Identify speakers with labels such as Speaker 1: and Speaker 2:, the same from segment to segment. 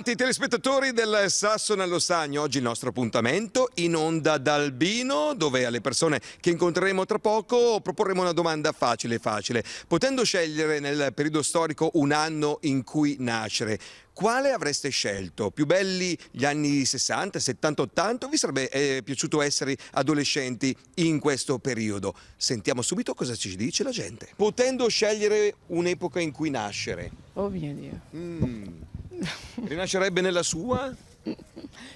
Speaker 1: Bentrovati telespettatori del Sasso nello Stagno. Oggi il nostro appuntamento in onda dal Bino, dove alle persone che incontreremo tra poco proporremo una domanda facile facile. Potendo scegliere nel periodo storico un anno in cui nascere, quale avreste scelto? Più belli gli anni 60, 70, 80? Vi sarebbe eh, piaciuto essere adolescenti in questo periodo? Sentiamo subito cosa ci dice la gente. Potendo scegliere un'epoca in cui nascere,
Speaker 2: Oh mio Dio.
Speaker 1: mm, rinascerebbe nella sua?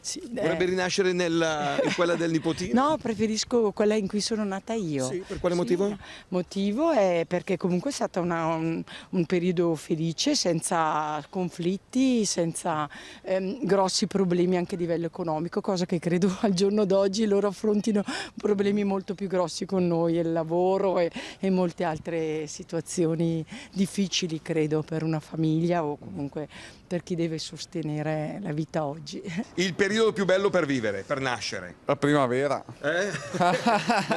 Speaker 2: Sì,
Speaker 1: Vorrebbe rinascere nella- in quella del nipotino?
Speaker 2: No, preferisco quella in cui sono nata io.
Speaker 1: Sì, per quale motivo?
Speaker 2: Motivo è perché comunque è stato una- un, un periodo felice, senza conflitti, senza ehm, grossi problemi anche a livello economico, cosa che credo al giorno d'oggi loro affrontino problemi molto più grossi con noi, il lavoro e, e molte altre situazioni difficili, credo, per una famiglia o comunque per chi deve sostenere la vita oggi.
Speaker 1: Il periodo più bello per vivere, per nascere.
Speaker 3: La primavera,
Speaker 1: Eh?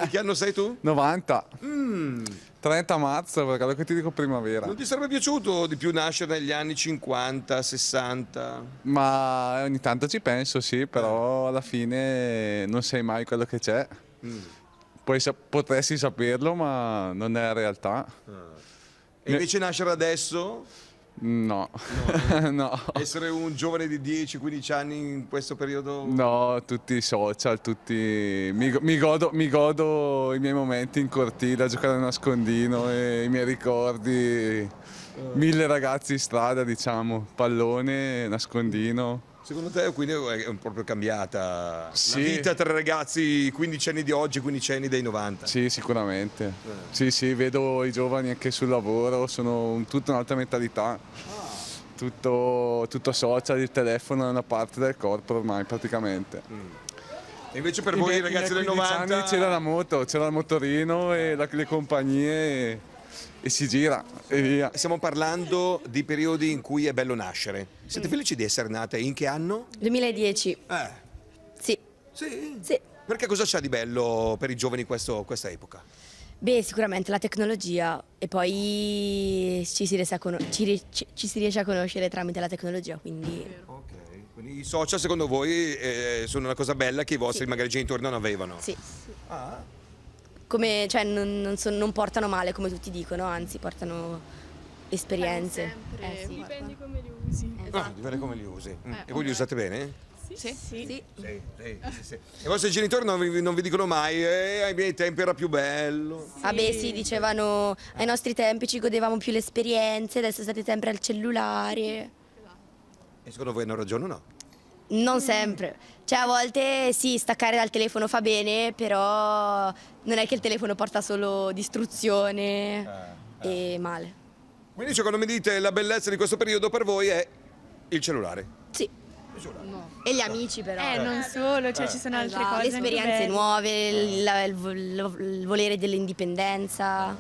Speaker 1: Di che anno sei tu?
Speaker 3: 90,
Speaker 1: Mm,
Speaker 3: 30 marzo, per quello che ti dico primavera.
Speaker 1: non ti sarebbe piaciuto di più nascere negli anni 50, 60?
Speaker 3: Ma ogni tanto ci penso, sì, però alla fine non sai mai quello che c'è.
Speaker 1: Mm.
Speaker 3: Poi sa- potresti saperlo, ma non è la realtà.
Speaker 1: E invece nascere adesso,
Speaker 3: No, no.
Speaker 1: essere un giovane di 10-15 anni in questo periodo?
Speaker 3: No, tutti i social, tutti... Mi, mi godo, mi godo i miei momenti in cortile a giocare a nascondino e i miei ricordi. Mille ragazzi in strada, diciamo, pallone, nascondino.
Speaker 1: Secondo te quindi è proprio cambiata
Speaker 3: Sì.
Speaker 1: la vita tra i ragazzi 15 anni di oggi e 15 anni dei 90?
Speaker 3: Sì, sicuramente. Sì, sì, vedo i giovani anche sul lavoro, sono un- tutta un'altra mentalità. Tutto, tutto social, il telefono è una parte del corpo ormai praticamente.
Speaker 1: E invece per voi
Speaker 3: In-
Speaker 1: ragazzi del
Speaker 3: 15
Speaker 1: 90
Speaker 3: anni c'era la moto, c'era il motorino e la- le compagnie e, e si gira e via.
Speaker 1: Stiamo parlando di periodi in cui è bello nascere. Siete felici di essere nate? In che anno?
Speaker 4: 2010,
Speaker 1: Eh,
Speaker 4: sì,
Speaker 1: sì.
Speaker 4: sì.
Speaker 1: Perché cosa c'ha di bello per i giovani questo- questa epoca?
Speaker 4: Beh, sicuramente la tecnologia e poi ci si, riesce a cono- ci ci- si riesce a conoscere tramite la tecnologia, quindi
Speaker 1: Ok, quindi i social secondo voi eh, sono una cosa bella che i vostri
Speaker 4: Sì.
Speaker 1: magari genitori non avevano?
Speaker 4: sì.
Speaker 1: Ah,
Speaker 4: Come, cioè, non, non son- non portano male come tutti dicono, anzi portano esperienze.
Speaker 5: Sempre,
Speaker 4: Eh, sì.
Speaker 5: dipende come li usi.
Speaker 1: ah, dipende come li usi. Mm.
Speaker 5: Eh,
Speaker 1: e voi li usate bene?
Speaker 5: Sì.
Speaker 4: Sì.
Speaker 1: Sì, sì, sì, sì. E i vostri genitori non vi, non vi dicono mai, eh, ai miei tempi era più bello.
Speaker 4: Vabbè, sì, dicevano ai nostri tempi ci godevamo più le esperienze, adesso state sempre al cellulare.
Speaker 1: E secondo voi hanno ragione o no?
Speaker 4: Non sempre. Cioè, a volte sì, staccare dal telefono fa bene, però non è che il telefono porta solo distruzione e male.
Speaker 1: Quindi cioè, quando mi dite la bellezza di questo periodo per voi è il cellulare.
Speaker 4: Sì. E gli amici però.
Speaker 5: Eh, non solo, cioè ci sono altre
Speaker 4: Esatto,
Speaker 5: cose.
Speaker 4: le esperienze nuove, il, la- il il volere dell'indipendenza.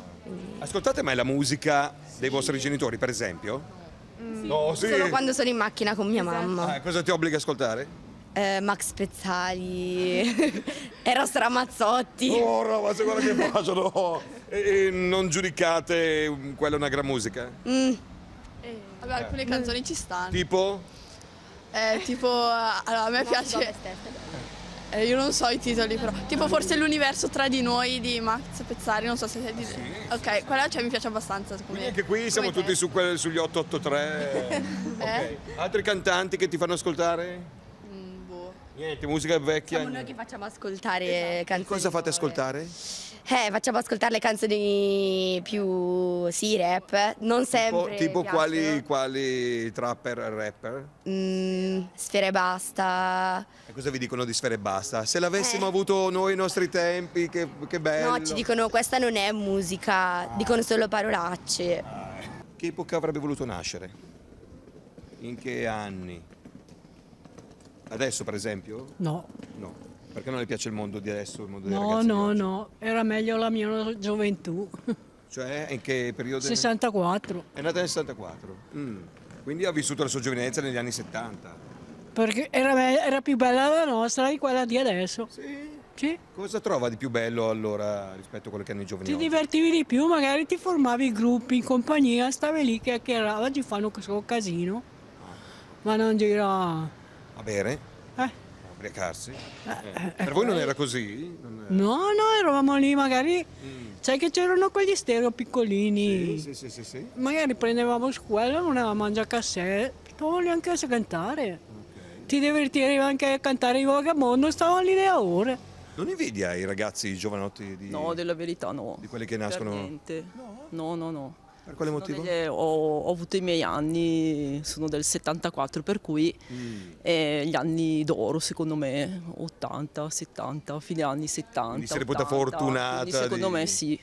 Speaker 1: Ascoltate mai la musica dei vostri genitori, per esempio? No, sì.
Speaker 4: Solo quando sono in macchina con mia mamma.
Speaker 1: Ah, cosa ti obbliga a ascoltare?
Speaker 4: Eh, Max Pezzali, Eros Ramazzotti.
Speaker 1: Ora, ma se guarda che facciano! E, e non giudicate mm, quella una gran musica?
Speaker 4: Mm,
Speaker 5: Eh, Vabbè, alcune canzoni ci stanno.
Speaker 1: Tipo?
Speaker 5: Eh, tipo, allora, a me piace. Eh, io non so i titoli, però. Tipo, forse l'universo tra di noi di Max Pezzari, non so se sei di. Ok, quella cioè, mi piace abbastanza. Come,
Speaker 1: Quindi anche qui siamo tutti su quel- sugli 883.
Speaker 5: Eh?
Speaker 1: Ok. Altri cantanti che ti fanno ascoltare? Niente, musica vecchia.
Speaker 4: Siamo noi che facciamo ascoltare canzoni.
Speaker 1: Cosa fate ascoltare?
Speaker 4: Eh, facciamo ascoltare le canzoni più, sì, rap, non
Speaker 1: Tipo,
Speaker 4: sempre.
Speaker 1: tipo
Speaker 4: piacciono.
Speaker 1: quali, quali trapper e rapper?
Speaker 4: Mm, Sfere Basta.
Speaker 1: E cosa vi dicono di Sfere e Basta? Se l'avessimo
Speaker 4: Eh.
Speaker 1: avuto noi ai nostri tempi, che, che bello.
Speaker 4: No, ci dicono questa non è musica, dicono solo parolacce.
Speaker 1: Che epoca avrebbe voluto nascere? In che anni? Adesso, per esempio?
Speaker 6: No,
Speaker 1: No. Perché non le piace il mondo di adesso, il mondo
Speaker 6: no, no, no, era meglio la mia gioventù.
Speaker 1: Cioè, in che periodo?
Speaker 6: 64,
Speaker 1: È nata nel 64. Mm. Quindi ha vissuto la sua giovinezza negli anni 70.
Speaker 6: perché era, era più bella la nostra di quella di adesso.
Speaker 1: Sì.
Speaker 6: Sì,
Speaker 1: Cosa trova di più bello allora rispetto a quello che hanno i giovani
Speaker 6: ti
Speaker 1: oggi?
Speaker 6: divertivi di più, magari ti formavi gruppi in compagnia, stavi lì, chiacchieravi, oggi fanno questo casino. ma non gira.
Speaker 1: Bere?
Speaker 6: Eh?
Speaker 1: Ubriacarsi? Eh. Per voi non era così? Non è-
Speaker 6: No, no, eravamo lì magari. Sai che c'erano quegli stereo piccolini.
Speaker 1: Mm. Sì, sì, sì, sì.
Speaker 6: Magari prendevamo quello, una mangiacassette, stavamo lì anche a cantare. Ti divertivi anche a cantare i vagabondo, stavamo lì da ore.
Speaker 1: Non invidia i ragazzi giovanotti di...
Speaker 7: No, della verità no.
Speaker 1: Di quelli che nascono-
Speaker 7: niente. No, no, no.
Speaker 1: Per quale motivo?
Speaker 7: Ho, ho avuto i miei anni, sono del 74, per cui
Speaker 1: Mm.
Speaker 7: eh, gli anni d'oro secondo me, 80, 70, fine anni 70.
Speaker 1: Quindi si reputa
Speaker 7: 80,
Speaker 1: fortunata
Speaker 7: secondo
Speaker 1: di-
Speaker 7: me sì.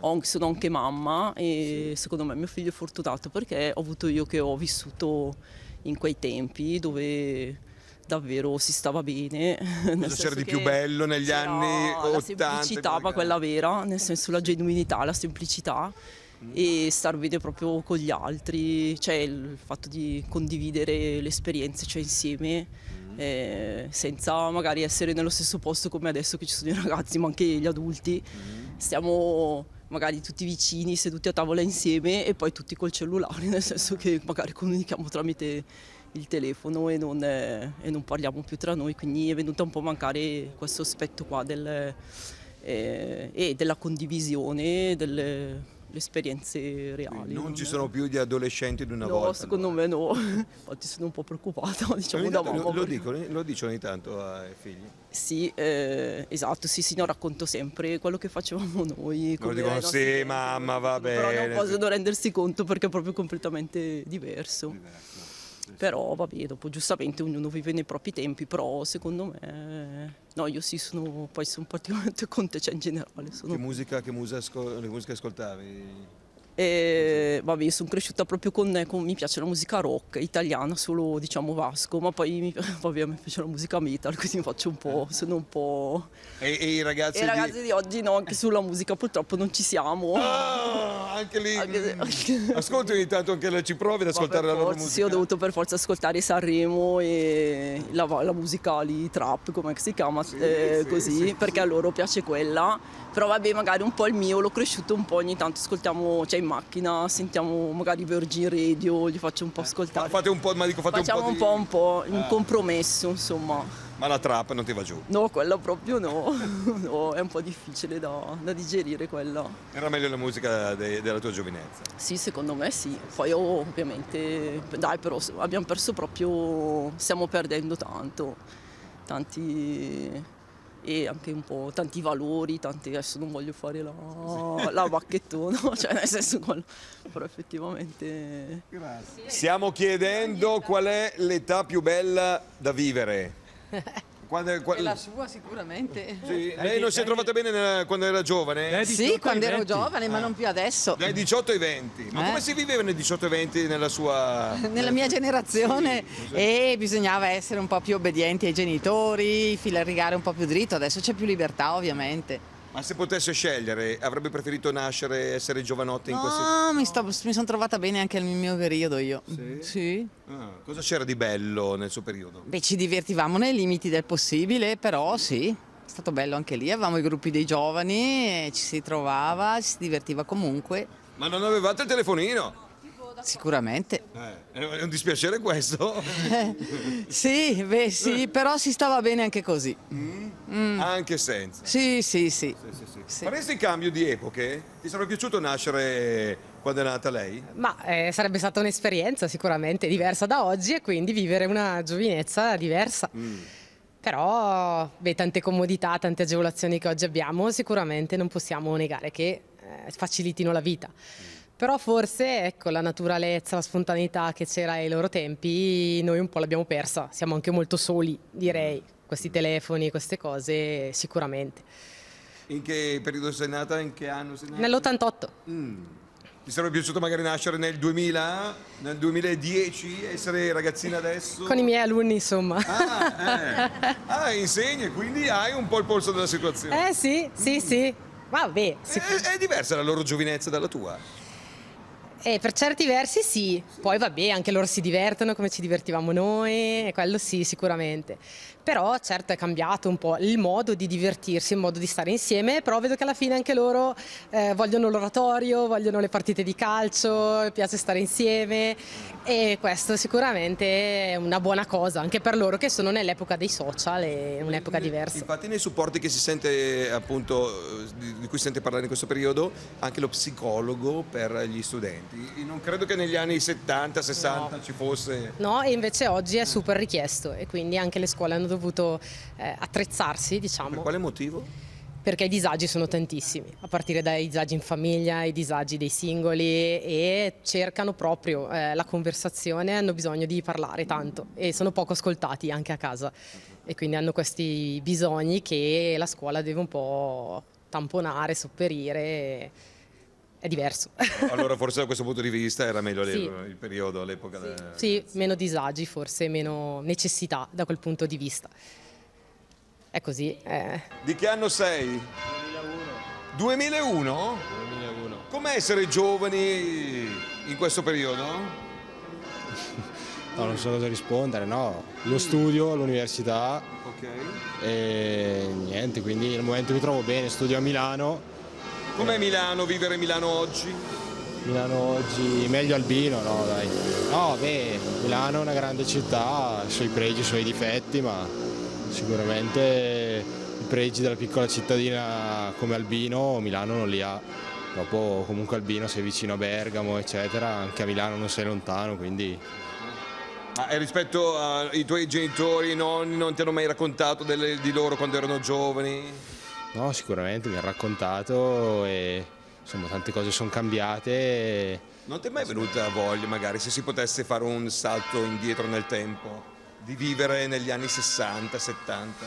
Speaker 7: Ho- sono anche mamma e secondo me mio figlio è fortunato perché ho avuto io che ho vissuto in quei tempi dove davvero si stava bene.
Speaker 1: Cosa c'era di più bello negli anni 80?
Speaker 7: La semplicità, ma quella vera, nel senso la genuinità, la semplicità e star bene proprio con gli altri, cioè il fatto di condividere le esperienze cioè insieme. eh, senza magari essere nello stesso posto come adesso che ci sono i ragazzi ma anche gli adulti. Stiamo magari tutti vicini seduti a tavola insieme e poi tutti col cellulare nel senso che magari comunichiamo tramite il telefono e non, eh, e non parliamo più tra noi. Quindi è venuto un po' a mancare questo aspetto qua del, eh, e della condivisione delle le esperienze reali
Speaker 1: Non ci sono più gli adolescenti di una
Speaker 7: no,
Speaker 1: volta.
Speaker 7: secondo me no infatti sono un po' preoccupata diciamo da mamma
Speaker 1: lo, lo dicono, lo dicono ogni tanto ai figli.
Speaker 7: sì, eh, esatto, sì, sì, no, racconto sempre quello che facevamo noi.
Speaker 1: Loro dicono, "Sì,
Speaker 7: tempi",
Speaker 1: mamma, va
Speaker 7: Però
Speaker 1: bene,
Speaker 7: non possono rendersi conto perché è proprio completamente diverso. Però vabbè, dopo giustamente ognuno vive nei propri tempi, però secondo me... No, io sì, sono, poi sono particolarmente con te, cioè in generale. Sono,
Speaker 1: Che musica, che musica, ascoltavi?
Speaker 7: E, vabbè, io sono cresciuta proprio con, con- mi piace la musica rock italiana, solo diciamo Vasco, ma poi mi, vabbè, mi piace la musica metal, quindi faccio un po', sono un po'...
Speaker 1: E, e i ragazzi
Speaker 7: E i ragazzi di oggi no, anche sulla musica purtroppo non ci siamo.
Speaker 1: Ah, anche lì.
Speaker 7: Anche se-
Speaker 1: Ascolti ogni tanto anche le ci provi ad ascoltare la loro
Speaker 7: forza,
Speaker 1: musica.
Speaker 7: Sì, ho dovuto per forza ascoltare Sanremo e la, la musica lì, trap, come si chiama, eh,
Speaker 1: sì,
Speaker 7: così,
Speaker 1: sì,
Speaker 7: perché a loro piace quella. Però vabbè, magari un po' il mio, l'ho cresciuto un po', ogni tanto ascoltiamo, cioè macchina, sentiamo magari Virgin Radio, gli faccio un po' ascoltare.
Speaker 1: Fa- Fate un po', ma dico fate
Speaker 7: Facciamo
Speaker 1: un
Speaker 7: un
Speaker 1: po',
Speaker 7: po',
Speaker 1: di...
Speaker 7: un po', un compromesso, insomma.
Speaker 1: Ma la trap non ti va giù.
Speaker 7: No, quella proprio no. No, è un po' difficile da, da digerire quella.
Speaker 1: Era meglio la musica de- della tua giovinezza.
Speaker 7: Sì, secondo me sì. Poi oh, ovviamente, dai, però abbiamo perso proprio, stiamo perdendo tanto, tanti e anche un po' tanti valori, tanti, adesso non voglio fare la, la bacchettona, cioè nel senso quello, però effettivamente...
Speaker 1: Stiamo chiedendo qual è l'età più bella da vivere. Quando, qua-
Speaker 8: La sua sicuramente.
Speaker 1: Sì, Lei non si è trovata bene nella- quando era giovane?
Speaker 8: Sì, quando ero giovane, ma non più adesso.
Speaker 1: Dai 18 ai 20. Ma
Speaker 8: Eh?
Speaker 1: come si viveva nei 18 ai 20 nella sua...
Speaker 8: Nella mia generazione e bisognava essere un po' più obbedienti ai genitori, fila rigare un po' più dritto, adesso c'è più libertà ovviamente.
Speaker 1: Ma se potesse scegliere, avrebbe preferito nascere, essere giovanotte in.
Speaker 8: No, mi, sto- mi sono trovata bene anche nel mio periodo io. Sì?
Speaker 1: Ah, cosa c'era di bello nel suo periodo?
Speaker 8: Beh, ci divertivamo nei limiti del possibile, però sì, è stato bello anche lì. Avevamo i gruppi dei giovani, e ci si trovava, ci si divertiva comunque,
Speaker 1: Ma non avevate il telefonino?
Speaker 8: Sicuramente.
Speaker 1: Eh, è un dispiacere questo.
Speaker 8: Sì, beh sì, però si stava bene anche così.
Speaker 1: Anche senza.
Speaker 8: Sì, sì, sì.
Speaker 1: Sì. Faresti il cambio di epoche? Ti sarebbe piaciuto nascere quando è nata lei?
Speaker 9: Ma eh, sarebbe stata un'esperienza sicuramente diversa da oggi e quindi vivere una giovinezza diversa. Però, beh, tante comodità, tante agevolazioni che oggi abbiamo, sicuramente non possiamo negare che eh, facilitino la vita. Però forse, ecco, la naturalezza, la spontaneità che c'era ai loro tempi, noi un po' l'abbiamo persa. Siamo anche molto soli, direi. Questi telefoni, queste cose, sicuramente.
Speaker 1: In che periodo sei nata? In che anno sei nata?
Speaker 9: Nell'88.
Speaker 1: Ti sarebbe piaciuto magari nascere nel 2000, nel 2010, essere ragazzina adesso?
Speaker 9: Con i miei alunni, insomma.
Speaker 1: Ah, eh. ah, insegni, quindi hai un po' il polso della situazione.
Speaker 9: Eh sì, sì, sì. Vabbè,
Speaker 1: È, è diversa la loro giovinezza dalla tua?
Speaker 9: E per certi versi sì, poi vabbè, anche loro si divertono come ci divertivamo noi, e quello sì, sicuramente. Però certo è cambiato un po' il modo di divertirsi, il modo di stare insieme, però vedo che alla fine anche loro eh, vogliono l'oratorio, vogliono le partite di calcio, piace stare insieme e questo sicuramente è una buona cosa, anche per loro che sono nell'epoca dei social, è un'epoca diversa.
Speaker 1: Infatti nei supporti che si sente appunto, eh, di cui si sente parlare in questo periodo, anche lo psicologo per gli studenti. Non credo che negli anni 70, 60 ci fosse...
Speaker 9: No, e invece oggi è super richiesto e quindi anche le scuole hanno dovuto eh, attrezzarsi, diciamo.
Speaker 1: Per quale motivo?
Speaker 9: Perché i disagi sono tantissimi, a partire dai disagi in famiglia, ai disagi dei singoli e cercano proprio eh, la conversazione, hanno bisogno di parlare tanto e sono poco ascoltati anche a casa e quindi hanno questi bisogni che la scuola deve un po' tamponare, sopperire, è diverso.
Speaker 1: Allora forse da questo punto di vista era meglio
Speaker 9: Sì.
Speaker 1: il periodo, l'epoca. del-
Speaker 9: Sì, meno disagi forse, meno necessità da quel punto di vista. È così. eh.
Speaker 1: Di che anno sei? 2001. 2001? Com'è essere giovani in questo periodo?
Speaker 10: No, non so cosa rispondere, no. Lo studio, l'università
Speaker 1: Ok.
Speaker 10: e niente, quindi nel momento mi trovo bene, studio a Milano.
Speaker 1: Com'è Milano, vivere Milano oggi?
Speaker 10: Milano oggi meglio Albino, no dai. No, beh, Milano è una grande città, ha i suoi pregi, i suoi difetti, ma sicuramente i pregi della piccola cittadina come Albino Milano non li ha. Dopo comunque Albino sei vicino a Bergamo, eccetera, anche a Milano non sei lontano, quindi
Speaker 1: Ma e rispetto ai tuoi genitori, nonni, non ti hanno mai raccontato delle- di loro quando erano giovani?
Speaker 10: No, sicuramente mi ha raccontato e insomma tante cose sono cambiate.
Speaker 1: Non ti è mai venuta voglia, magari, se si potesse fare un salto indietro nel tempo, di vivere negli anni 60, 70?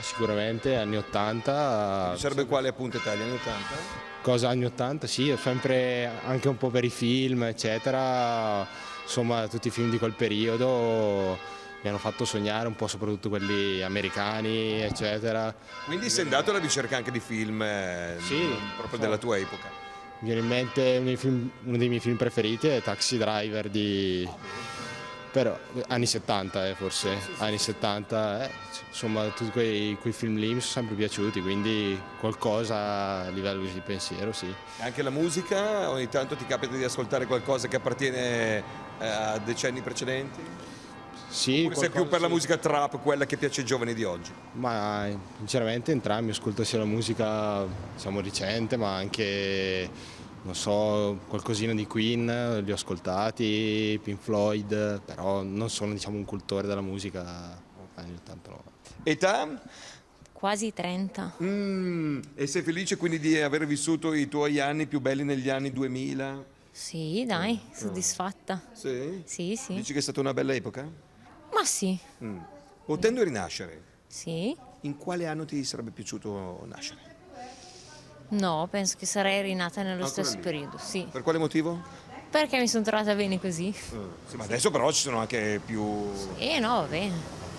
Speaker 10: Sicuramente anni 80.
Speaker 1: Sarebbe quale appunto età, gli anni 80?
Speaker 10: Cosa anni 80? Sì, sempre anche un po' per i film, eccetera. Insomma, tutti i film di quel periodo mi hanno fatto sognare un po', soprattutto quelli americani, eccetera.
Speaker 1: Quindi sei andato alla ricerca anche di film eh,
Speaker 10: Sì,
Speaker 1: proprio
Speaker 10: so.
Speaker 1: della tua epoca.
Speaker 10: Mi viene in mente uno dei, film- uno dei miei film preferiti è Taxi Driver di... Però, anni 70 eh, forse, anni 70, eh, insomma tutti quei, quei film lì mi sono sempre piaciuti, quindi qualcosa a livello di pensiero sì.
Speaker 1: E Anche la musica, ogni tanto ti capita di ascoltare qualcosa che appartiene eh, a decenni precedenti?
Speaker 10: Sì,
Speaker 1: Oppure sei più per la
Speaker 10: sì.
Speaker 1: musica trap, quella che piace ai giovani di oggi?
Speaker 10: Ma eh, sinceramente entrambi, ascolto sia la musica diciamo recente ma anche non so, qualcosina di Queen, li ho ascoltati, Pink Floyd, però non sono diciamo un cultore della musica anni 89.
Speaker 1: Età?
Speaker 11: Quasi 30.
Speaker 1: Mm, e sei felice quindi di aver vissuto i tuoi anni più belli negli anni 2000?
Speaker 11: Sì, dai, soddisfatta.
Speaker 1: Sì?
Speaker 11: Sì, sì.
Speaker 1: Dici che è stata una bella epoca?
Speaker 11: Ma sì,
Speaker 1: Mm. Potendo rinascere,
Speaker 11: sì.
Speaker 1: in quale anno ti sarebbe piaciuto nascere?
Speaker 11: No, penso che sarei rinata nello
Speaker 1: Ancora
Speaker 11: stesso
Speaker 1: lì?
Speaker 11: periodo, sì.
Speaker 1: Per quale motivo?
Speaker 11: Perché mi sono trovata bene così.
Speaker 1: Sì, ma adesso però ci sono anche più...
Speaker 11: E no, va bene.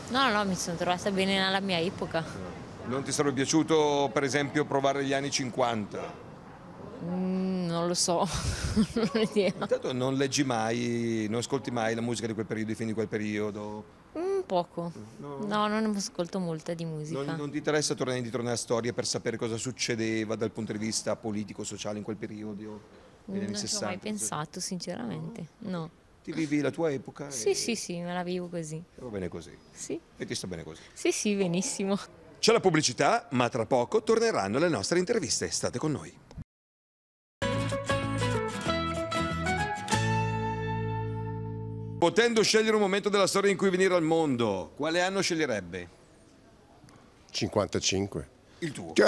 Speaker 11: No, no, mi sono trovata bene nella mia epoca.
Speaker 1: Non ti sarebbe piaciuto per esempio provare gli anni 50?
Speaker 11: Mm, non lo so, non ho idea.
Speaker 1: Intanto non leggi mai, non ascolti mai la musica di quel periodo, i film di quel periodo?
Speaker 11: Mm, poco. No, non ascolto molta di musica.
Speaker 1: Non, non ti interessa tornare indietro nella storia per sapere cosa succedeva dal punto di vista politico, sociale in quel periodo?
Speaker 11: Non ci ho
Speaker 1: 60?
Speaker 11: mai pensato, sinceramente. No.
Speaker 1: Ti vivi la tua epoca?
Speaker 11: Sì,
Speaker 1: e
Speaker 11: sì, sì, me la vivo così.
Speaker 1: Va bene così.
Speaker 11: Sì.
Speaker 1: E ti sta bene così.
Speaker 11: Sì, sì, benissimo.
Speaker 1: C'è la pubblicità, ma tra poco torneranno le nostre interviste. State con noi. Potendo scegliere un momento della storia in cui venire al mondo, quale anno sceglierebbe?
Speaker 12: 55.
Speaker 1: Il tuo.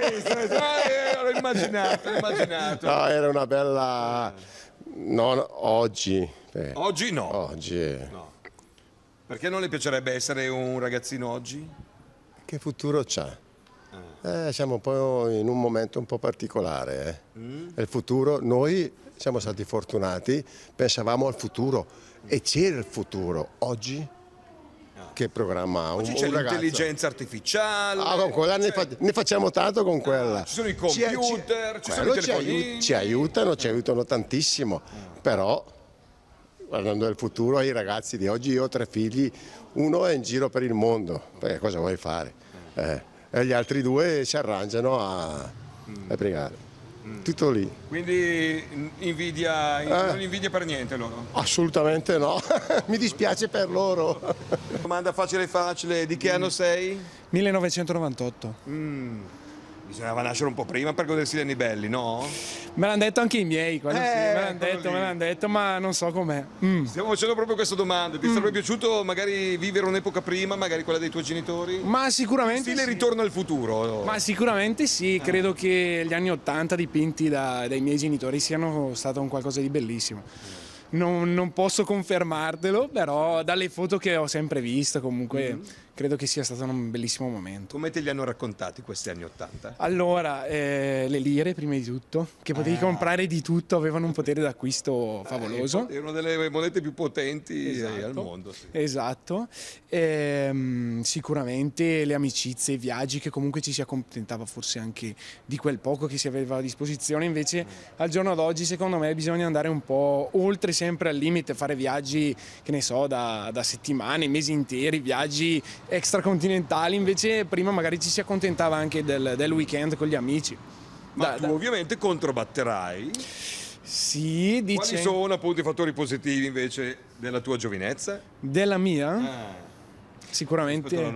Speaker 1: Eh, l'ho immaginato, l'ho immaginato.
Speaker 12: No, era una bella... Non oggi. eh,
Speaker 1: Oggi no.
Speaker 12: Oggi. eh.
Speaker 1: Perché non le piacerebbe essere un ragazzino oggi?
Speaker 12: Che futuro c'ha?
Speaker 1: Ah.
Speaker 12: Eh, siamo un po' in un momento un po' particolare. eh.
Speaker 1: Mm.
Speaker 12: Il futuro, noi siamo stati fortunati, pensavamo al futuro e c'era il futuro. Oggi che programma ha?
Speaker 1: Oggi c'è l'intelligenza artificiale.
Speaker 12: Ah, con quella ne, fa- ne facciamo tanto con quella.
Speaker 1: Ci sono i
Speaker 12: Ci- ci-
Speaker 1: computer, ci sono i telefonini.
Speaker 12: ci aiutano, ci aiutano tantissimo, però guardando il futuro ai ragazzi di oggi, io ho tre figli, uno è in giro per il mondo, perché cosa vuoi fare? Eh, e gli altri due si arrangiano a, a brigare. Tutto lì.
Speaker 1: Quindi mm, invidia,
Speaker 12: Eh.
Speaker 1: non invidia per niente loro.
Speaker 12: Assolutamente no, mi dispiace per loro.
Speaker 1: Domanda facile facile, di che anno sei?
Speaker 13: 1998.
Speaker 1: Mm, bisognava nascere un po' prima per godersi anni belli, no?
Speaker 13: Me l'hanno detto anche i miei, quello sì,
Speaker 1: Eh,
Speaker 13: me l'hanno
Speaker 1: quello
Speaker 13: detto,
Speaker 1: lì.
Speaker 13: me l'hanno detto, ma non so com'è. Mm.
Speaker 1: Stiamo facendo proprio questa domanda. Ti sarebbe piaciuto magari vivere un'epoca prima, magari quella dei tuoi genitori?
Speaker 13: Ma sicuramente
Speaker 1: Stile
Speaker 13: sì.
Speaker 1: ritorno al futuro.
Speaker 13: Ma sicuramente sì, credo che gli anni 80 dipinti da- dai miei genitori siano stato un qualcosa di bellissimo. Non, non posso confermartelo, però dalle foto che ho sempre visto comunque credo che sia stato un bellissimo momento.
Speaker 1: Come te li hanno raccontati questi anni 80?
Speaker 13: Allora, eh, le lire prima di tutto, che potevi
Speaker 1: Ah.
Speaker 13: comprare di tutto, avevano un potere d'acquisto favoloso.
Speaker 1: È una delle monete più potenti eh,
Speaker 13: Esatto.
Speaker 1: al mondo. sì.
Speaker 13: Esatto, Ehm, sicuramente le amicizie, i viaggi che comunque ci si accontentava forse anche di quel poco che si aveva a disposizione, invece al giorno d'oggi secondo me bisogna andare un po' oltre sempre al limite, fare viaggi che ne so da, da settimane, mesi interi, viaggi extracontinentali, invece prima magari ci si accontentava anche del, del weekend con gli amici.
Speaker 1: Ma
Speaker 13: Da-
Speaker 1: tu
Speaker 13: da-
Speaker 1: ovviamente controbatterai.
Speaker 13: Sì, dice...
Speaker 1: Quali sono appunto i fattori positivi invece della tua giovinezza?
Speaker 13: Della mia?
Speaker 1: Ah,
Speaker 13: Sicuramente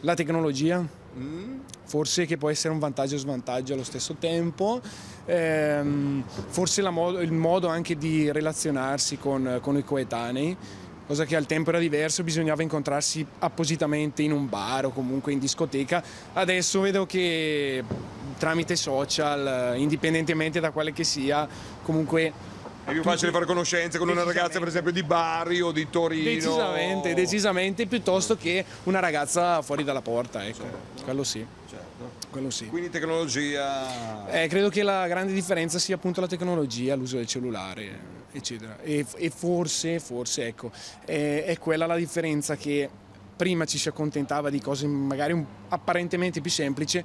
Speaker 13: la tecnologia,
Speaker 1: Mm?
Speaker 13: forse che può essere un vantaggio o svantaggio allo stesso tempo, Ehm, forse la mo- il modo anche di relazionarsi con, con i coetanei, cosa che al tempo era diverso, bisognava incontrarsi appositamente in un bar o comunque in discoteca, adesso vedo che tramite social, indipendentemente da quale che sia, comunque
Speaker 1: È più facile fare conoscenze con una ragazza per esempio di Bari o di Torino.
Speaker 13: Decisamente, decisamente, piuttosto che una ragazza fuori dalla porta, ecco. Quello sì. Quello sì.
Speaker 1: Quindi tecnologia...
Speaker 13: Eh, credo che la grande differenza sia appunto la tecnologia, l'uso del cellulare, eccetera. E, e forse, forse, ecco, è, è quella la differenza che prima ci si accontentava di cose magari un- apparentemente più semplici,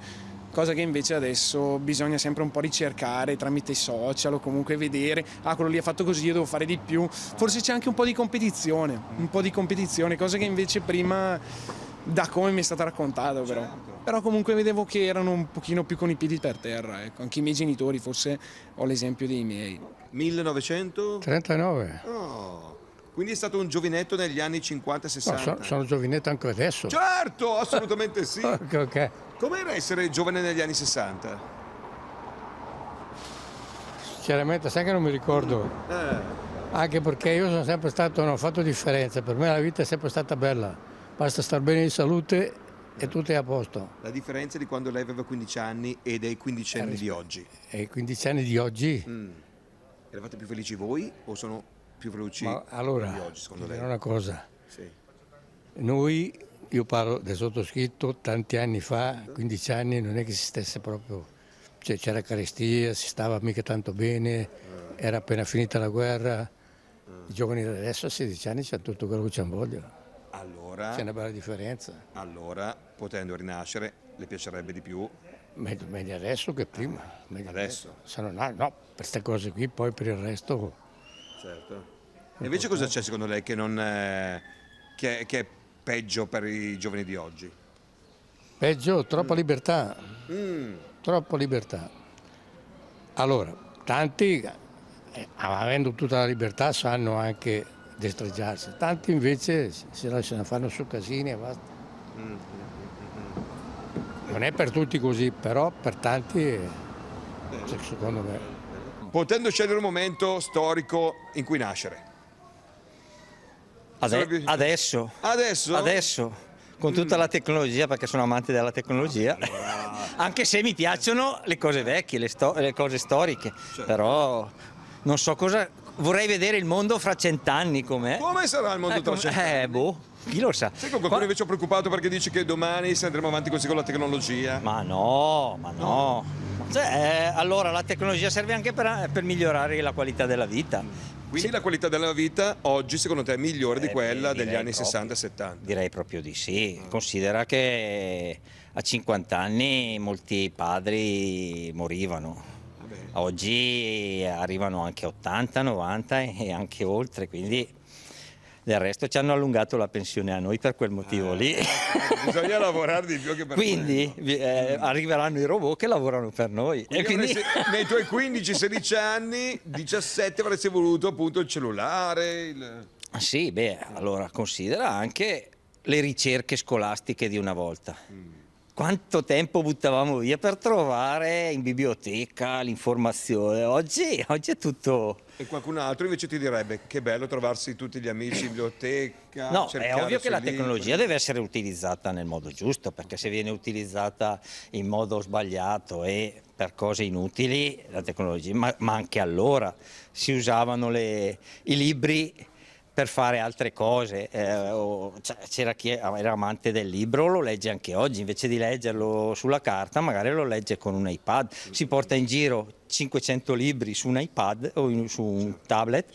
Speaker 13: cosa che invece adesso bisogna sempre un po' ricercare tramite i social o comunque vedere, ah quello lì ha fatto così, io devo fare di più. Forse c'è anche un po' di competizione, un po' di competizione, cosa che invece prima, da come mi è stata raccontata però. Però comunque vedevo che erano un pochino più con i piedi per terra, ecco. anche i miei genitori, forse ho l'esempio dei miei.
Speaker 1: 1900?
Speaker 14: 39.
Speaker 1: Oh, quindi è stato un giovinetto negli anni 50 e
Speaker 14: No,
Speaker 1: 60?
Speaker 14: so- sono giovinetto anche adesso.
Speaker 1: Certo, assolutamente sì.
Speaker 14: Ok, ok.
Speaker 1: Com'era essere giovane negli anni 60?
Speaker 14: Sinceramente, sai che non mi ricordo.
Speaker 1: Eh,
Speaker 14: Anche perché io sono sempre stato, non ho fatto differenza. Per me la vita è sempre stata bella. Basta star bene di salute e tutto è a posto.
Speaker 1: la differenza di quando lei aveva 15 anni e dei 15 anni di oggi.
Speaker 14: E i 15 anni di oggi,
Speaker 1: Mm. Eravate più felici voi o sono più felici
Speaker 14: ma allora,
Speaker 1: di oggi secondo lei?
Speaker 14: dirò una cosa.
Speaker 1: Sì.
Speaker 14: Noi, io parlo del sottoscritto, tanti anni fa, 15 anni, non è che si stesse proprio... Cioè, c'era carestia, si stava mica tanto bene, era appena finita la guerra. I giovani adesso a 16 anni c'hanno tutto quello che c'hanno voglia.
Speaker 1: Allora,
Speaker 14: C'è una bella differenza.
Speaker 1: allora, potendo rinascere, le piacerebbe di più?
Speaker 14: Meglio, meglio adesso che prima. meglio
Speaker 1: Adesso?
Speaker 14: Se non ha- no, per queste cose qui, poi per il resto...
Speaker 1: Certo. E invece cosa c'è secondo lei che, non è, che, è, che è peggio per i giovani di oggi?
Speaker 14: Peggio, troppa libertà.
Speaker 1: Mm.
Speaker 14: Troppa libertà. Allora, tanti, eh, avendo tutta la libertà, sanno anche destreggiarsi. Tanti invece si lasciano fanno su casini e basta.
Speaker 1: Mm.
Speaker 14: Non è per tutti così, però per tanti, cioè, secondo me.
Speaker 1: Potendo scegliere un momento storico in cui nascere.
Speaker 15: Ade- adesso,
Speaker 1: Adesso?
Speaker 15: adesso, con tutta la tecnologia, perché sono amante della tecnologia, anche se mi piacciono le cose vecchie, le, sto- le cose storiche, però non so cosa... Vorrei vedere il mondo fra cent'anni com'è.
Speaker 1: Come sarà il mondo
Speaker 15: Eh,
Speaker 1: tra
Speaker 15: come-
Speaker 1: cent'anni?
Speaker 15: Eh, boh, chi lo sa.
Speaker 1: Sai qualcuno invece è preoccupato perché dice che domani se andremo avanti così con la tecnologia?
Speaker 15: Ma no, ma no. Cioè, eh, allora la tecnologia serve anche per, per migliorare la qualità della vita.
Speaker 1: Quindi la qualità della vita oggi secondo te è migliore di
Speaker 15: Eh,
Speaker 1: quella degli anni
Speaker 15: proprio.
Speaker 1: 60 e 70?
Speaker 15: Direi proprio di sì. Considera che a 50 anni molti padri morivano. Oggi arrivano anche a 80, 90 e anche oltre, quindi del resto ci hanno allungato la pensione a noi per quel motivo lì.
Speaker 1: Bisogna lavorare di più che per
Speaker 15: Quindi eh, arriveranno i robot che lavorano per noi.
Speaker 1: Quindi
Speaker 15: e quindi...
Speaker 1: avresti- nei tuoi 15-16 anni, 17 avresti voluto appunto il cellulare, il...
Speaker 15: Ah, Sì, beh, allora considera anche le ricerche scolastiche di una volta. Quanto tempo buttavamo via per trovare in biblioteca l'informazione? Oggi, oggi è tutto...
Speaker 1: E qualcun altro invece ti direbbe che bello trovarsi tutti gli amici in biblioteca.
Speaker 15: No, è ovvio che la
Speaker 1: libri.
Speaker 15: tecnologia deve essere utilizzata nel modo giusto, perché se viene utilizzata in modo sbagliato e per cose inutili, la tecnologia, ma, ma anche allora si usavano le- i libri per fare altre cose. eh, c'era chi era amante del libro, lo legge anche oggi, invece di leggerlo sulla carta, magari lo legge con un iPad. Si porta in giro 500 libri su un iPad o in- su un tablet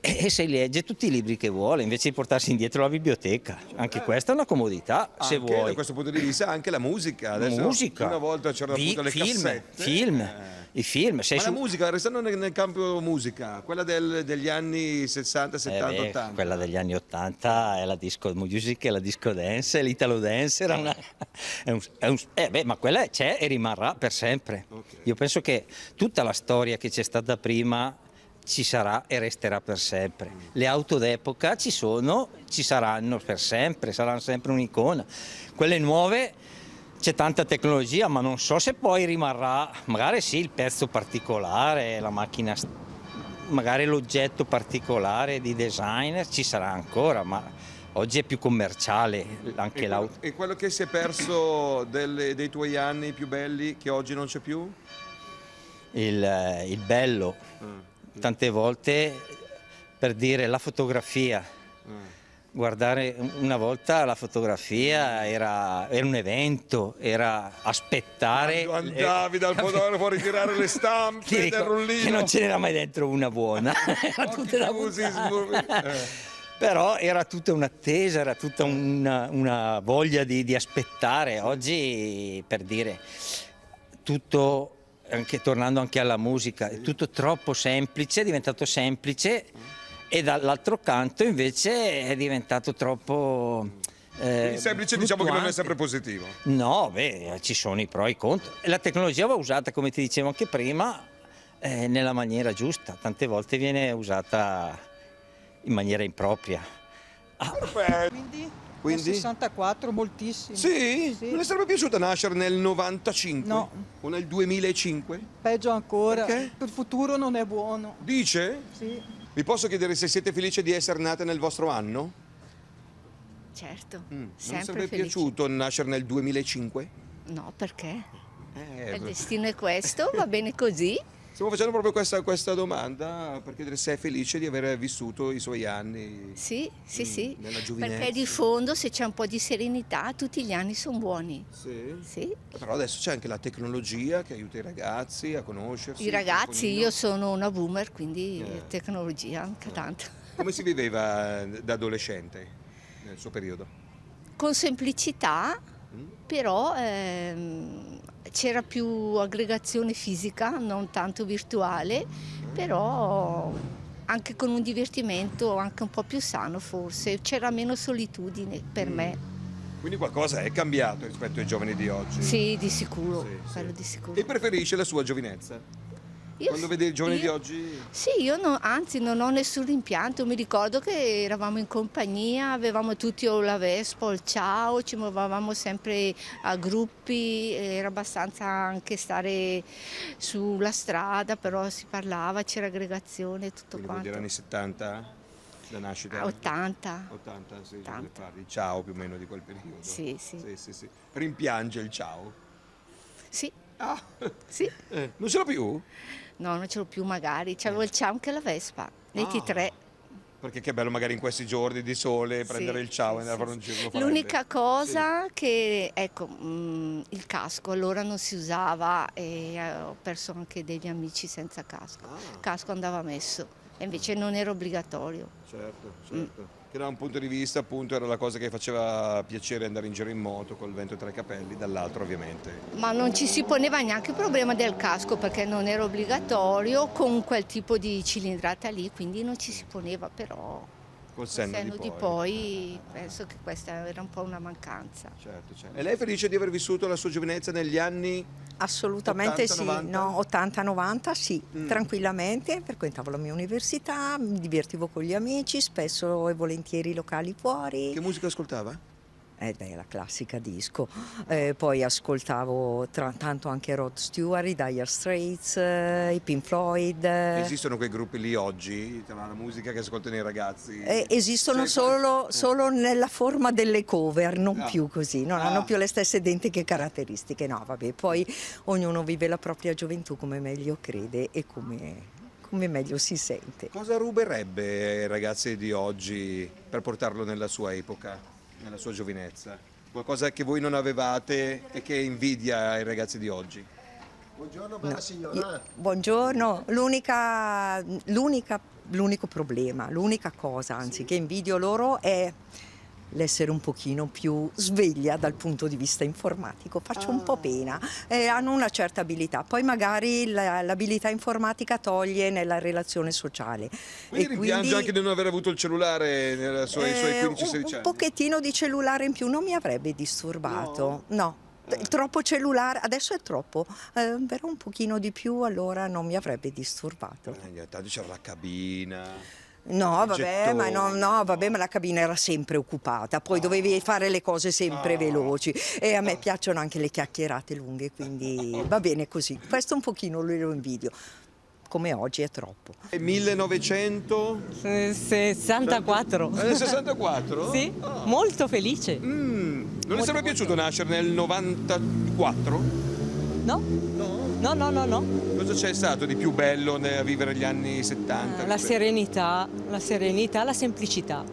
Speaker 15: e se legge tutti i libri che vuole, invece di portarsi indietro la biblioteca. Anche questa è una comodità, se
Speaker 1: Anche
Speaker 15: vuoi.
Speaker 1: da questo punto di vista anche la musica. Adesso
Speaker 15: Musica.
Speaker 1: Una volta c'erano
Speaker 15: Vi-
Speaker 1: appunto le
Speaker 15: film,
Speaker 1: cassette.
Speaker 15: film,
Speaker 1: Eh.
Speaker 15: i film. Sei
Speaker 1: Ma la
Speaker 15: su-
Speaker 1: musica, restando nel, nel campo musica, quella del- degli anni 60,
Speaker 15: Eh
Speaker 1: 70,
Speaker 15: beh,
Speaker 1: 80.
Speaker 15: quella degli anni 80 è la disco music, è la disco dance, l'italo dance, era una- è un- è un- eh beh, ma quella c'è e rimarrà per sempre. Io penso che tutta la storia che c'è stata prima ci sarà e resterà per sempre. Le auto d'epoca ci sono, ci saranno per sempre, saranno sempre un'icona. Quelle nuove c'è tanta tecnologia, ma non so se poi rimarrà, magari sì, il pezzo particolare, la macchina magari l'oggetto particolare di designer ci sarà ancora, ma oggi è più commerciale anche l'auto.
Speaker 1: e quello che si è perso delle- dei tuoi anni più belli che oggi non c'è più?
Speaker 15: Il, il bello, tante volte per dire la fotografia. Guardare una volta la fotografia era, era un evento, era aspettare.
Speaker 1: Quando andavi dal fotografo a ritirare le stampe del
Speaker 15: ricordo
Speaker 1: rullino.
Speaker 15: Che non ce n'era mai dentro una buona. Era tutta buttare.
Speaker 1: eh.
Speaker 15: Però era tutta un'attesa, era tutta una, una voglia di, di aspettare. Oggi, per dire, tutto, anche, tornando anche alla musica, è tutto troppo semplice, è diventato semplice e dall'altro canto invece è diventato troppo... eh,
Speaker 1: Quindi semplice diciamo che non è sempre positivo.
Speaker 15: No, beh, ci sono i pro e i contro. La tecnologia va usata, come ti dicevo anche prima, eh, nella maniera giusta. Tante volte viene usata in maniera impropria.
Speaker 16: Quindi?
Speaker 1: Quindi?
Speaker 16: Nel 64 moltissimo.
Speaker 1: Sì? Non le sarebbe piaciuto nascere nel 95?
Speaker 16: No.
Speaker 1: O nel 2005?
Speaker 16: Peggio ancora.
Speaker 1: Perché?
Speaker 16: Il futuro non è buono.
Speaker 1: Dice?
Speaker 16: Sì.
Speaker 1: Vi posso chiedere se siete felici di essere nate nel vostro anno?
Speaker 17: Certo,
Speaker 1: Mm. Non
Speaker 17: sempre
Speaker 1: sarebbe
Speaker 17: felice.
Speaker 1: piaciuto nascere nel 2005?
Speaker 17: No, perché?
Speaker 1: Eh,
Speaker 17: Il destino è questo, va bene così.
Speaker 1: Stiamo facendo proprio questa, questa domanda per chiedere se è felice di aver vissuto i suoi anni
Speaker 17: Sì, sì, sì.
Speaker 1: nella giovinezza.
Speaker 17: Perché di fondo se c'è un po' di serenità tutti gli anni sono buoni.
Speaker 1: Sì.
Speaker 17: Sì.
Speaker 1: Però adesso c'è anche la tecnologia che aiuta i ragazzi a conoscersi.
Speaker 17: I ragazzi, io sono una boomer, quindi
Speaker 1: Eh.
Speaker 17: tecnologia anche tanto.
Speaker 1: Come si viveva eh, da adolescente nel suo periodo?
Speaker 17: Con semplicità,
Speaker 1: Mm.
Speaker 17: però ehm, c'era più aggregazione fisica, non tanto virtuale, però anche con un divertimento anche un po' più sano forse, c'era meno solitudine
Speaker 1: Mm.
Speaker 17: per me.
Speaker 1: Quindi qualcosa è cambiato rispetto ai giovani di oggi.
Speaker 17: Sì, di sicuro,
Speaker 1: Sì, sì.
Speaker 17: di sicuro.
Speaker 1: E preferisce la sua giovinezza?
Speaker 17: Io
Speaker 1: Quando vede i giovani
Speaker 17: io-
Speaker 1: di oggi?
Speaker 17: Sì, io no- anzi non ho nessun rimpianto, mi ricordo che eravamo in compagnia, avevamo tutti o la Vespa o il Ciao, ci muovevamo sempre a gruppi, era abbastanza anche stare sulla strada, però si parlava, c'era aggregazione, tutto
Speaker 1: Quindi
Speaker 17: quanto.
Speaker 1: anni 70? La nascita?
Speaker 17: 80.
Speaker 1: 80, sì, parli. Ciao più o meno di quel periodo.
Speaker 17: Sì, sì.
Speaker 1: Sì, sì, sì. Rimpiange il ciao.
Speaker 17: Sì.
Speaker 1: Sì. Eh, non ce l'ha più?
Speaker 17: No, non ce l'ho più magari, c'avevo il Ciao anche la Vespa, nei
Speaker 1: Ah.
Speaker 17: T3.
Speaker 1: Perché che bello magari in questi giorni di sole prendere il ciao e andare a fare un giro.
Speaker 17: L'unica cosa che, ecco, mm, il casco allora non si usava e eh, ho perso anche degli amici senza casco.
Speaker 1: Ah.
Speaker 17: Il casco andava messo. e invece non era obbligatorio.
Speaker 1: Certo, certo. Che da un punto di vista appunto era la cosa che faceva piacere andare in giro in moto col vento tra i capelli, dall'altro ovviamente.
Speaker 17: Ma non ci si poneva neanche il problema del casco perché non era obbligatorio con quel tipo di cilindrata lì, quindi non ci si poneva però
Speaker 1: Col
Speaker 17: col
Speaker 1: senno,
Speaker 17: senno
Speaker 1: di
Speaker 17: di
Speaker 1: poi.
Speaker 17: poi penso che questa era un po' una mancanza.
Speaker 1: Certo, certo. E lei è felice di aver vissuto la sua giovinezza negli anni?
Speaker 18: Assolutamente
Speaker 1: 80,
Speaker 18: sì,
Speaker 1: 90?
Speaker 18: no, 80-90 sì,
Speaker 1: Mm.
Speaker 18: tranquillamente, frequentavo la mia università, mi divertivo con gli amici, spesso e volentieri locali fuori.
Speaker 1: Che musica ascoltava?
Speaker 18: Eh beh, la classica disco. Eh, poi ascoltavo tra- tanto anche Rod Stewart, i Dire Straits, eh, i Pink Floyd.
Speaker 1: Esistono quei gruppi lì oggi, la musica che ascoltano i ragazzi?
Speaker 18: Eh, esistono
Speaker 1: Cioè,
Speaker 18: solo,
Speaker 1: eh.
Speaker 18: solo nella forma delle cover, non
Speaker 1: Ah.
Speaker 18: più così, non
Speaker 1: Ah.
Speaker 18: hanno più le stesse identiche caratteristiche. No, vabbè, poi ognuno vive la propria gioventù come meglio crede e come, come meglio si sente.
Speaker 1: Cosa ruberebbe ai ragazzi di oggi per portarlo nella sua epoca, nella sua giovinezza? Qualcosa che voi non avevate e che invidia ai ragazzi di oggi?
Speaker 12: Buongiorno bella
Speaker 18: No,
Speaker 12: signora.
Speaker 18: io- buongiorno, l'unica, l'unica- l'unico problema, l'unica cosa anzi che invidio loro è l'essere un pochino più sveglia dal punto di vista informatico, faccio un po' pena, Eh, hanno una certa abilità, poi magari la- l'abilità informatica toglie nella relazione sociale.
Speaker 1: Quindi
Speaker 18: E
Speaker 1: rimpiange
Speaker 18: quindi-
Speaker 1: anche di non aver avuto il cellulare nei suoi, suoi
Speaker 18: eh,
Speaker 1: 15-16
Speaker 18: un,
Speaker 1: anni?
Speaker 18: un pochettino di cellulare in più non mi avrebbe disturbato, no. Troppo cellulare, adesso è troppo, eh, però un pochino di più allora non mi avrebbe disturbato.
Speaker 1: Eh, Tanto c'era la cabina.
Speaker 18: No, vabbè, ma, no, no, vabbè, ma la cabina era sempre occupata, poi dovevi fare le cose sempre veloci e a me piacciono anche le chiacchierate lunghe, quindi va bene così. Questo un pochino lo invidio, come oggi è troppo.
Speaker 1: E 1900?
Speaker 19: 64.
Speaker 1: Nel 64?
Speaker 19: Sì, molto felice.
Speaker 1: Non le sarebbe piaciuto nascere nel 94?
Speaker 19: No? No, no, no, no.
Speaker 1: Cosa c'è stato di più bello nel vivere gli anni 70?
Speaker 19: La serenità, la serenità, la semplicità.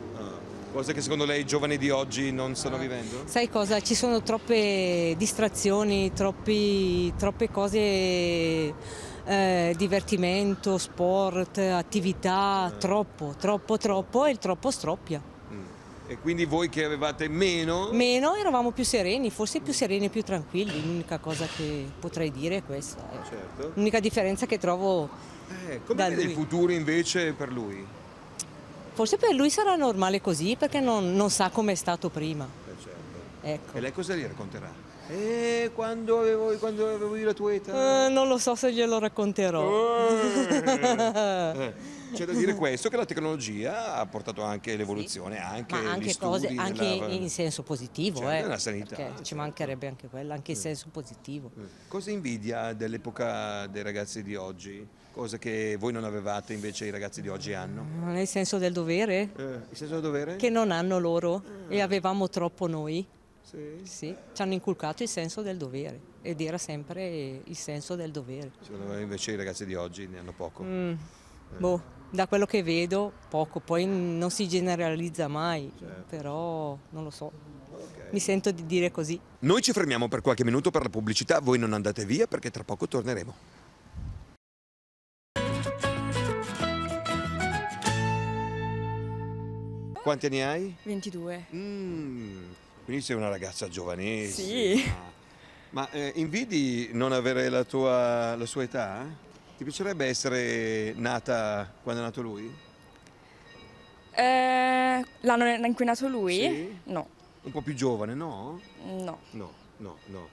Speaker 1: Cosa che secondo lei i giovani di oggi non stanno vivendo?
Speaker 19: Sai cosa? Ci sono troppe distrazioni, troppi- troppe cose, eh, divertimento, sport, attività, troppo, troppo, troppo e il troppo stroppia.
Speaker 1: E quindi voi che avevate meno?
Speaker 19: Meno eravamo più sereni, forse più sereni e più tranquilli, l'unica cosa che potrei dire è questa. eh.
Speaker 1: Certo.
Speaker 19: L'unica differenza che trovo
Speaker 1: Eh, come vede il
Speaker 19: lui.
Speaker 1: futuro invece per lui?
Speaker 19: Forse per lui sarà normale così perché non, non sa com'è stato prima.
Speaker 1: Eh, certo.
Speaker 19: Ecco.
Speaker 1: E lei cosa gli racconterà? Eh, quando avevo, quando avevo io la tua età?
Speaker 19: Eh, non lo so se glielo racconterò.
Speaker 1: Eh, C'è da dire questo, che la tecnologia ha portato anche l'evoluzione, anche,
Speaker 19: Ma anche
Speaker 1: studi
Speaker 19: cose, anche
Speaker 1: nella-
Speaker 19: in senso positivo,
Speaker 1: Certo,
Speaker 19: eh,
Speaker 1: nella sanità,
Speaker 19: ci mancherebbe anche quello, anche in senso positivo.
Speaker 1: Cosa invidia dell'epoca dei ragazzi di oggi? Cose che voi non avevate invece i ragazzi di oggi hanno?
Speaker 19: Ma Nel senso del dovere?
Speaker 1: Eh, il senso del dovere?
Speaker 19: Che non hanno loro e avevamo troppo noi.
Speaker 1: Sì.
Speaker 19: Sì, ci hanno inculcato il senso del dovere ed era sempre il senso del dovere.
Speaker 1: Secondo me invece i ragazzi di oggi ne hanno poco.
Speaker 19: Mm, boh, da quello che vedo, poco, poi non si generalizza mai, però non lo so. Mi sento di dire così.
Speaker 1: Noi ci fermiamo per qualche minuto per la pubblicità, voi non andate via perché tra poco torneremo. Quanti anni hai?
Speaker 20: 22.
Speaker 1: Mm, quindi sei una ragazza giovanissima.
Speaker 20: Sì.
Speaker 1: Ma eh, invidi non avere la tua la sua età? Ti piacerebbe essere nata quando è nato lui?
Speaker 20: Eh, l'anno in cui è nato lui?
Speaker 1: Sì?
Speaker 20: No,
Speaker 1: Un po' più giovane, no?
Speaker 20: no.
Speaker 1: No, no, no.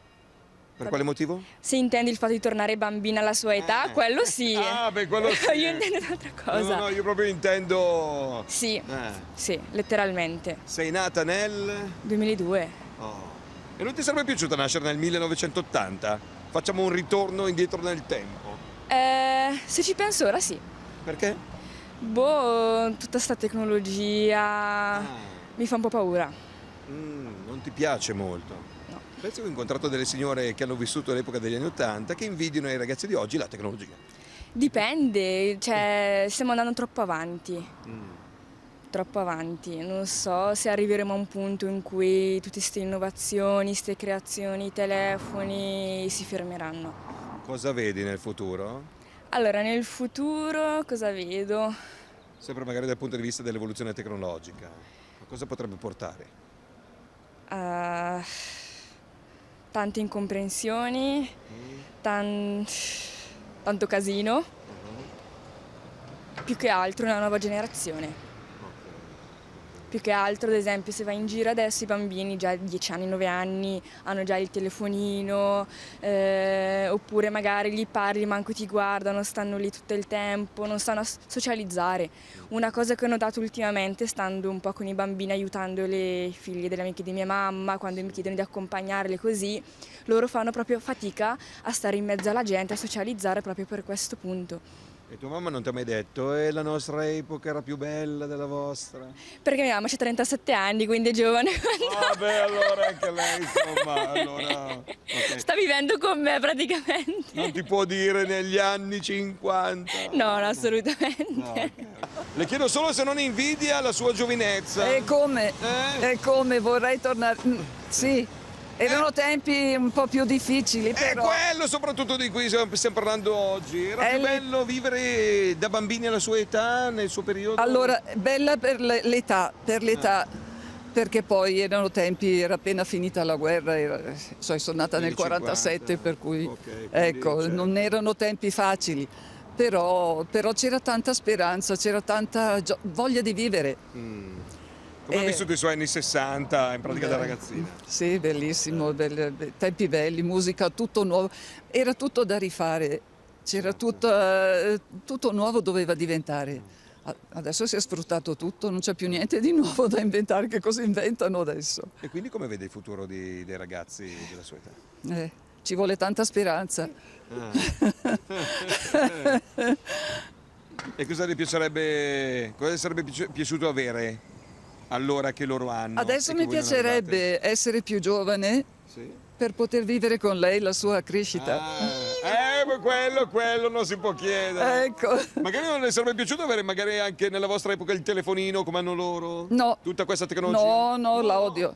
Speaker 1: Per quale motivo?
Speaker 20: Se intendi il fatto di tornare bambina alla sua età, quello sì.
Speaker 1: Ah, beh, quello sì.
Speaker 20: Io intendo un'altra cosa.
Speaker 1: No, no, io proprio intendo...
Speaker 20: Sì,
Speaker 1: Eh.
Speaker 20: sì, letteralmente.
Speaker 1: Sei nata nel...
Speaker 20: 2002.
Speaker 1: Oh. E non ti sarebbe piaciuto nascere nel 1980? Facciamo un ritorno indietro nel tempo.
Speaker 20: Eh, se ci penso ora sì.
Speaker 1: Perché?
Speaker 20: Boh, tutta sta tecnologia mi fa un po' paura.
Speaker 1: Mm, non ti piace molto? No. Penso che ho incontrato delle signore che hanno vissuto l'epoca degli anni 80 che invidiano ai ragazzi di oggi la tecnologia.
Speaker 20: Dipende, cioè stiamo andando troppo avanti.
Speaker 1: Mm.
Speaker 20: Troppo avanti, non so se arriveremo a un punto in cui tutte queste innovazioni, queste creazioni, i telefoni si fermeranno.
Speaker 1: Cosa vedi nel futuro?
Speaker 20: Allora, nel futuro cosa vedo?
Speaker 1: Sempre magari dal punto di vista dell'evoluzione tecnologica. Ma cosa potrebbe portare?
Speaker 20: Uh, tante incomprensioni, tan- tanto casino, più che altro una nuova generazione. Più che altro, ad esempio, se vai in giro adesso i bambini già 10 anni, 9 anni hanno già il telefonino, eh, oppure magari gli parli, manco ti guardano, stanno lì tutto il tempo, non sanno socializzare. Una cosa che ho notato ultimamente, stando un po' con i bambini, aiutando le figlie delle amiche di mia mamma, quando mi chiedono di accompagnarle così, loro fanno proprio fatica a stare in mezzo alla gente, a socializzare proprio per questo punto.
Speaker 1: E tua mamma non ti ha mai detto, eh, la nostra epoca era più bella della vostra?
Speaker 20: Perché mia mamma ha 37 anni, quindi è giovane.
Speaker 1: Vabbè, allora anche lei, insomma, allora... ok.
Speaker 20: Sta vivendo con me praticamente.
Speaker 1: Non ti può dire negli anni 50.
Speaker 20: No, no, assolutamente.
Speaker 1: Le chiedo solo se non invidia la sua giovinezza.
Speaker 21: E come? E come vorrei tornare? Mm, Sì, erano tempi un po' più difficili,
Speaker 1: È
Speaker 21: però.
Speaker 1: quello soprattutto di cui stiamo parlando oggi. Era
Speaker 21: È
Speaker 1: bello vivere da bambini alla sua età, nel suo periodo?
Speaker 21: Allora, bella per le- l'età, per l'età. Perché poi erano tempi, era appena finita la guerra, era- cioè sono nata nel
Speaker 1: Quindi
Speaker 21: 47, per cui
Speaker 1: quindi
Speaker 21: ecco,
Speaker 1: c'è-
Speaker 21: non erano tempi facili, però, però c'era tanta speranza, c'era tanta voglia di vivere.
Speaker 1: Come ha
Speaker 21: Eh,
Speaker 1: vissuto i suoi anni 60 in pratica da
Speaker 21: Beh,
Speaker 1: ragazzina?
Speaker 21: Sì, bellissimo, belle- be- tempi belli, musica, tutto nuovo. Era tutto da rifare, c'era tutto, eh, tutto nuovo doveva diventare. Adesso si è sfruttato tutto, non c'è più niente di nuovo da inventare, che cosa inventano adesso?
Speaker 1: E quindi come vede il futuro di- dei ragazzi della sua età?
Speaker 21: Eh, ci vuole tanta speranza.
Speaker 1: E cosa le piacerebbe, cosa le sarebbe piaci- piaciuto avere allora che loro hanno?
Speaker 21: Adesso mi piacerebbe essere più giovane
Speaker 1: Sì.
Speaker 21: per poter vivere con lei la sua crescita.
Speaker 1: Eh, ma quello, quello non si può chiedere.
Speaker 21: Ecco.
Speaker 1: Magari non le sarebbe piaciuto avere magari anche nella vostra epoca il telefonino come hanno loro?
Speaker 21: No.
Speaker 1: Tutta questa tecnologia?
Speaker 21: No, no, la odio.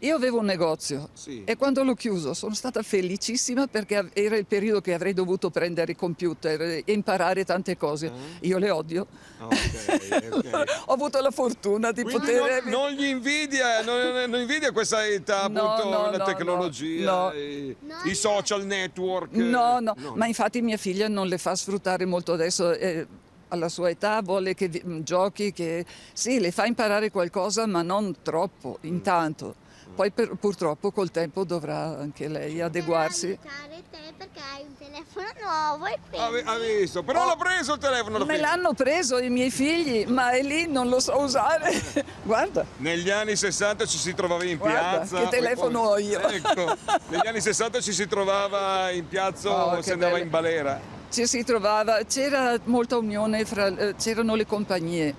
Speaker 21: Io avevo un negozio
Speaker 1: Sì.
Speaker 21: e quando l'ho chiuso sono stata felicissima perché era il periodo che avrei dovuto prendere il computer e imparare tante cose. Io le odio.
Speaker 1: Ah, ok, ok.
Speaker 21: Ho avuto la fortuna di
Speaker 1: Quindi
Speaker 21: poter...
Speaker 1: non, non gli invidia, non, non invidia questa età,
Speaker 21: No,
Speaker 1: appunto,
Speaker 21: no,
Speaker 1: la
Speaker 21: no,
Speaker 1: tecnologia,
Speaker 21: no.
Speaker 1: i, i social network.
Speaker 21: No, no, ma infatti mia figlia non le fa sfruttare molto adesso. eh, alla sua età vuole che mm, giochi, che sì, le fa imparare qualcosa, ma non troppo, intanto. Poi per- purtroppo col tempo dovrà anche lei adeguarsi.
Speaker 22: perché hai un telefono nuovo e
Speaker 1: Ha, ha visto, però l'ha preso il telefono.
Speaker 21: Me l'hanno preso i miei figli, ma è lì, non lo so usare. Guarda,
Speaker 1: Negli anni 60 ci si trovava in
Speaker 21: Guarda,
Speaker 1: piazza.
Speaker 21: che telefono ho io.
Speaker 1: Ecco, negli anni 60 ci si trovava in piazza
Speaker 21: Oh,
Speaker 1: o si andava
Speaker 21: bello.
Speaker 1: in balera.
Speaker 21: ci si trovava, c'era molta unione, fra, eh, c'erano le compagnie.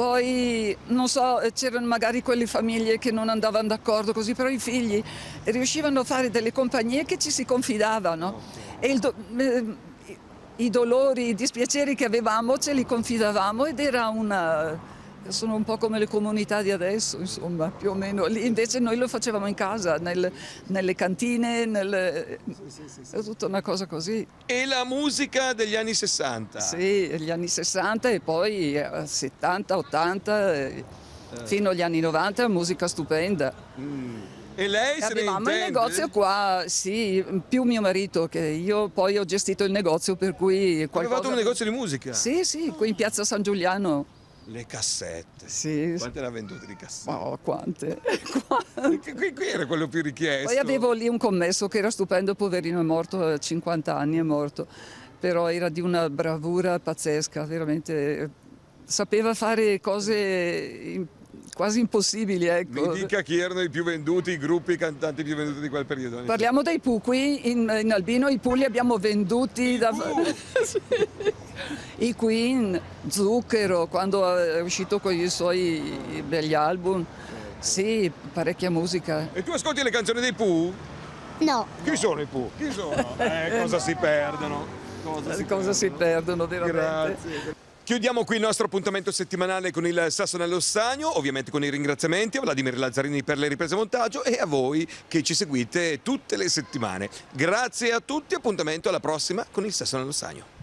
Speaker 21: Poi, non so, c'erano magari quelle famiglie che non andavano d'accordo così, però i figli riuscivano a fare delle compagnie che ci si confidavano. E do- eh, i dolori, i dispiaceri che avevamo ce li confidavamo ed era una... Sono un po' come le comunità di adesso, insomma, più o meno. Lì invece noi lo facevamo in casa, nel- nelle cantine, nelle... è tutta una cosa così.
Speaker 1: E la musica degli anni 60.
Speaker 21: Sì, gli anni 60 e poi eh, 70, 80, eh, fino agli anni 90, musica stupenda.
Speaker 1: E lei
Speaker 21: E
Speaker 1: se
Speaker 21: avevamo il negozio qua, sì, più mio marito che io, poi ho gestito il negozio per cui...
Speaker 1: Avevate un negozio di musica?
Speaker 21: Sì, sì, qui in piazza San Giuliano.
Speaker 1: Le cassette.
Speaker 21: Sì.
Speaker 1: Quante ne ha vendute di cassette?
Speaker 21: Oh, quante.
Speaker 1: Qui, qui- qui era quello più richiesto.
Speaker 21: Poi avevo lì un commesso che era stupendo, poverino, è morto a 50 anni, è morto, però era di una bravura pazzesca, veramente sapeva fare cose in- quasi impossibili, ecco.
Speaker 1: Mi dica chi erano i più venduti, i gruppi i cantanti più venduti di quel periodo.
Speaker 21: Parliamo dei Pooh, qui in, in Albino i Pooh li abbiamo venduti da... Sì. I Queen, Zucchero, quando è uscito con i suoi begli album, sì, parecchia musica.
Speaker 1: E tu ascolti le canzoni dei Pooh?
Speaker 22: No.
Speaker 1: Chi sono i Pooh? Chi sono? Eh, cosa si perdono? Cosa si
Speaker 21: Cosa si perdono veramente?
Speaker 1: Grazie. Chiudiamo qui il nostro appuntamento settimanale con il Sasso nello Stagno, ovviamente con i ringraziamenti a Vladimir Lazzarini per le riprese montaggio e a voi che ci seguite tutte le settimane. Grazie a tutti, appuntamento alla prossima con il Sasso nello Stagno.